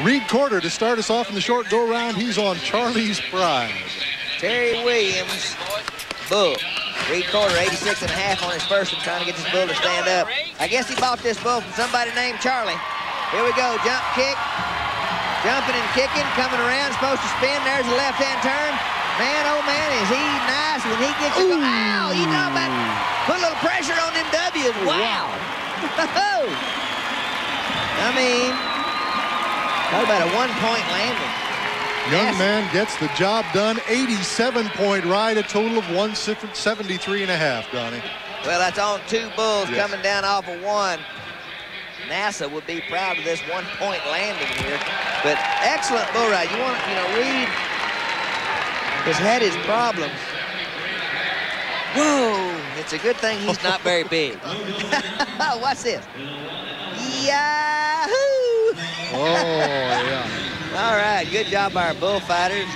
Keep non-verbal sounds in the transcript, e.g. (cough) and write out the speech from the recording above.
Reed Corder to start us off in the short go round. He's on Charlie's Pride. Terry Williams, bull. Reed Corder, 86 and a half on his first one, trying to get this bull to stand up. I guess he bought this bull from somebody named Charlie. Here we go, jump kick. Jumping and kicking, coming around, supposed to spin. There's a left-hand turn. Man, oh man, is he nice when he gets it. Ow, you know about put a little pressure on them W's. Wow. (laughs) I mean, talk about a one-point landing. Young Yes. man gets the job done. 87-point ride, a total of 173 and a half, Donnie. Well, that's on two bulls Yes. coming down off of one. NASA would be proud of this one-point landing here. But excellent bull ride. You want, you know, Reed has had his problems. Whoa! It's a good thing he's not very big. (laughs) What's this? Yeah. All right, good job by our bullfighters.